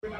I'm